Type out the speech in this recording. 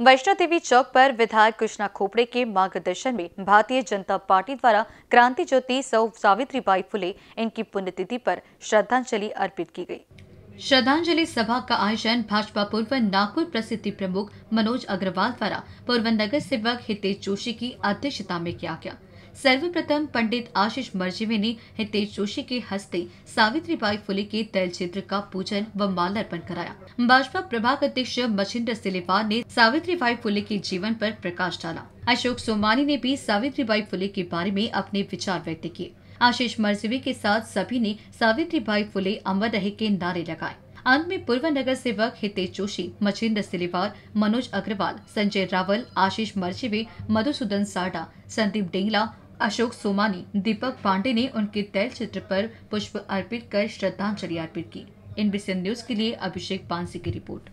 वैष्णो देवी चौक पर विधायक कृष्णा खोपड़े के मार्गदर्शन में भारतीय जनता पार्टी द्वारा क्रांति ज्योति सौ सावित्री बाई फुले इनकी पुण्यतिथि पर श्रद्धांजलि अर्पित की गई। श्रद्धांजलि सभा का आयोजन भाजपा पूर्व नागपुर प्रसिद्धि प्रमुख मनोज अग्रवाल द्वारा पूर्व नगर सेवक हितेश जोशी की अध्यक्षता में किया गया। सर्वप्रथम पंडित आशीष मर्जीवे ने हितेश जोशी के हस्ते सावित्री बाई फुले के तैल चित्र का पूजन व माल्यार्पण कराया। भाजपा प्रभाग अध्यक्ष मछिंद्र सिलेवार ने सावित्री बाई फुले के जीवन पर प्रकाश डाला। अशोक सोमानी ने भी सावित्री बाई फुले के बारे में अपने विचार व्यक्त किए। आशीष मर्जीवे के साथ सभी ने सावित्री बाई फुले अमर रहे के नारे लगाए। अंत में पूर्व नगर सेवक हितेश जोशी मचिंद्र सिलेवार, मनोज अग्रवाल, संजय रावल, आशीष मर्जीवे, मधुसूदन साडा, संदीप डेंगला अशोक सोमानी, दीपक पांडे ने उनके तैल चित्र पर पुष्प अर्पित कर श्रद्धांजलि अर्पित की। इन न्यूज़ के लिए अभिषेक पांसी की रिपोर्ट।